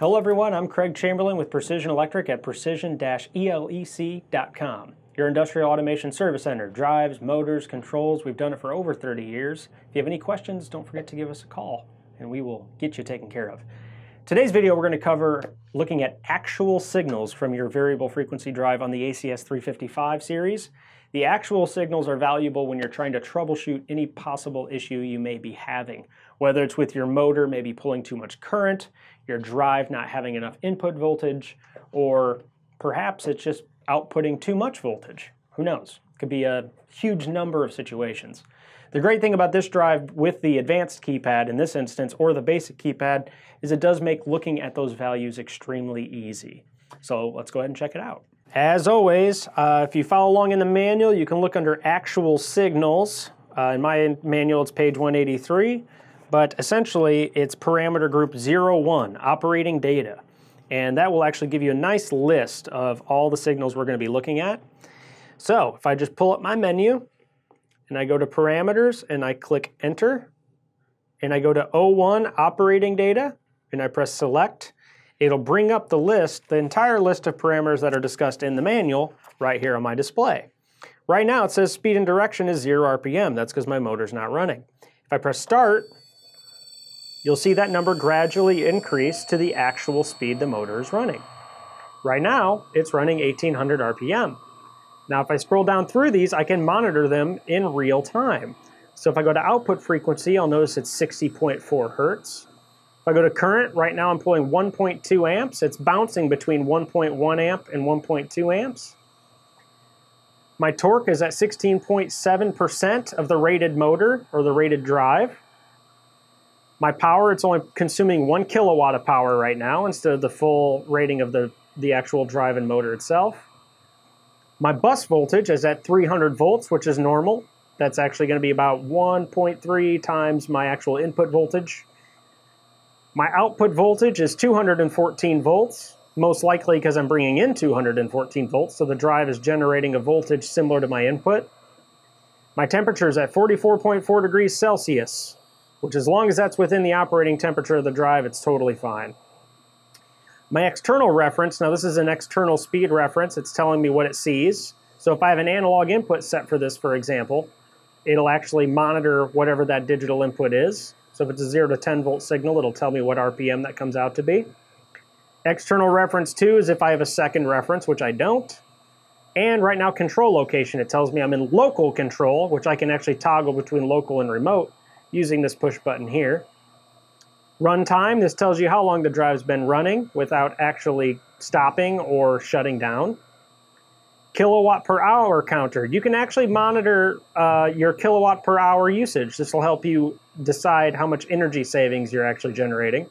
Hello everyone, I'm Craig Chamberlain with Precision Electric at precision-elec.com. Your industrial automation service center, drives, motors, controls, we've done it for over 30 years. If you have any questions, don't forget to give us a call and we will get you taken care of. Today's video we're going to cover looking at actual signals from your variable frequency drive on the ACS 355 series. The actual signals are valuable when you're trying to troubleshoot any possible issue you may be having, whether it's with your motor maybe pulling too much current, your drive not having enough input voltage, or perhaps it's just outputting too much voltage. Who knows? It could be a huge number of situations. The great thing about this drive with the advanced keypad in this instance, or the basic keypad, is it does make looking at those values extremely easy. So let's go ahead and check it out. As always, uh, if you follow along in the manual, you can look under actual signals. Uh, in my manual, it's page 183, but essentially it's parameter group 01, operating data. And that will actually give you a nice list of all the signals we're going to be looking at. So if I just pull up my menu and I go to parameters and I click enter and I go to 01 operating data and I press select, it'll bring up the list, the entire list of parameters that are discussed in the manual right here on my display. Right now it says speed and direction is 0 RPM. That's because my motor's not running. If I press start, you'll see that number gradually increase to the actual speed the motor is running. Right now, it's running 1800 RPM. Now if I scroll down through these, I can monitor them in real time. So if I go to output frequency, I'll notice it's 60.4 hertz. If I go to current, right now I'm pulling 1.2 amps. It's bouncing between 1.1 amp and 1.2 amps. My torque is at 16.7% of the rated motor or the rated drive. My power, it's only consuming one kilowatt of power right now instead of the full rating of the, the actual drive and motor itself. My bus voltage is at 300 volts, which is normal. That's actually going to be about 1.3 times my actual input voltage. My output voltage is 214 volts, most likely because I'm bringing in 214 volts, so the drive is generating a voltage similar to my input. My temperature is at 44.4 degrees Celsius, which as long as that's within the operating temperature of the drive, it's totally fine. My external reference, now this is an external speed reference, it's telling me what it sees. So if I have an analog input set for this, for example, it'll actually monitor whatever that digital input is. So if it's a 0 to 10 volt signal, it'll tell me what RPM that comes out to be. External reference 2 is if I have a second reference, which I don't. And right now, control location, it tells me I'm in local control, which I can actually toggle between local and remote using this push button here. Runtime, this tells you how long the drive's been running without actually stopping or shutting down kilowatt per hour counter. You can actually monitor uh, your kilowatt per hour usage. This will help you decide how much energy savings you're actually generating.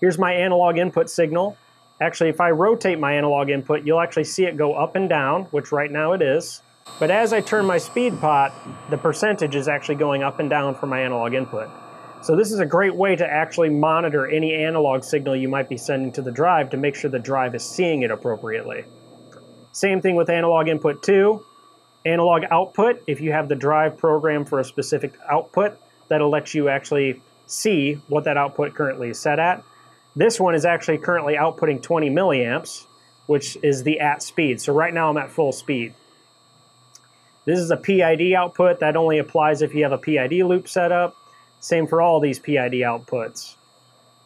Here's my analog input signal. Actually, if I rotate my analog input, you'll actually see it go up and down, which right now it is. But as I turn my speed pot, the percentage is actually going up and down for my analog input. So this is a great way to actually monitor any analog signal you might be sending to the drive to make sure the drive is seeing it appropriately. Same thing with analog input 2. Analog output, if you have the drive program for a specific output, that'll let you actually see what that output currently is set at. This one is actually currently outputting 20 milliamps, which is the at speed. So right now I'm at full speed. This is a PID output. That only applies if you have a PID loop set up. Same for all these PID outputs.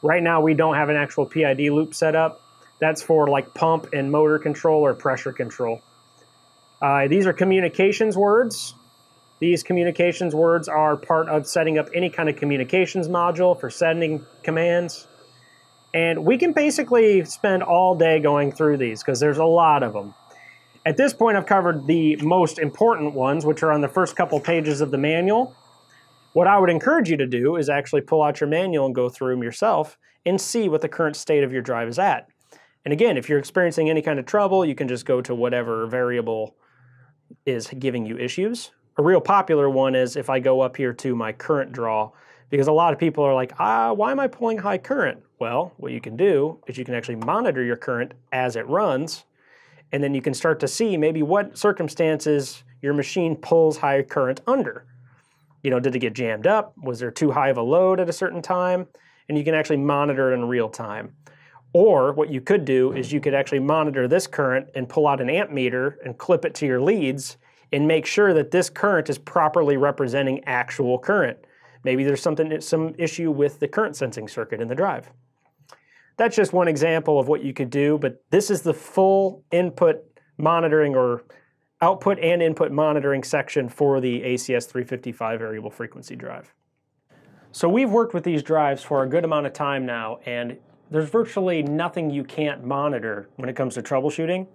Right now we don't have an actual PID loop set up. That's for like pump and motor control or pressure control. Uh, these are communications words. These communications words are part of setting up any kind of communications module for sending commands. And we can basically spend all day going through these because there's a lot of them. At this point, I've covered the most important ones, which are on the first couple pages of the manual. What I would encourage you to do is actually pull out your manual and go through them yourself and see what the current state of your drive is at. And again, if you're experiencing any kind of trouble, you can just go to whatever variable is giving you issues. A real popular one is if I go up here to my current draw, because a lot of people are like, ah, why am I pulling high current? Well, what you can do is you can actually monitor your current as it runs, and then you can start to see maybe what circumstances your machine pulls high current under. You know, did it get jammed up? Was there too high of a load at a certain time? And you can actually monitor it in real time. Or what you could do is you could actually monitor this current and pull out an amp meter and clip it to your leads and make sure that this current is properly representing actual current. Maybe there's something, some issue with the current sensing circuit in the drive. That's just one example of what you could do, but this is the full input monitoring or output and input monitoring section for the ACS 355 variable frequency drive. So we've worked with these drives for a good amount of time now, and there's virtually nothing you can't monitor when it comes to troubleshooting.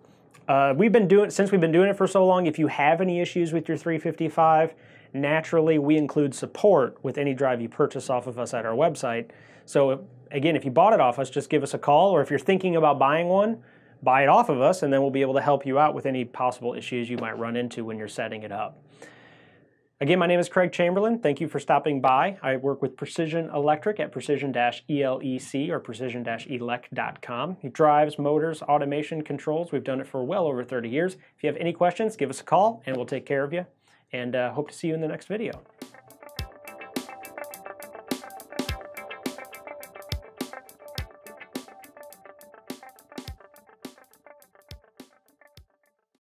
Uh, we've been doing since we've been doing it for so long. If you have any issues with your 355, naturally we include support with any drive you purchase off of us at our website. So again, if you bought it off us, just give us a call, or if you're thinking about buying one, buy it off of us, and then we'll be able to help you out with any possible issues you might run into when you're setting it up. Again, my name is Craig Chamberlain. Thank you for stopping by. I work with Precision Electric at precision-elec or precision-elec.com. He drives, motors, automation, controls. We've done it for well over 30 years. If you have any questions, give us a call and we'll take care of you. And uh, hope to see you in the next video.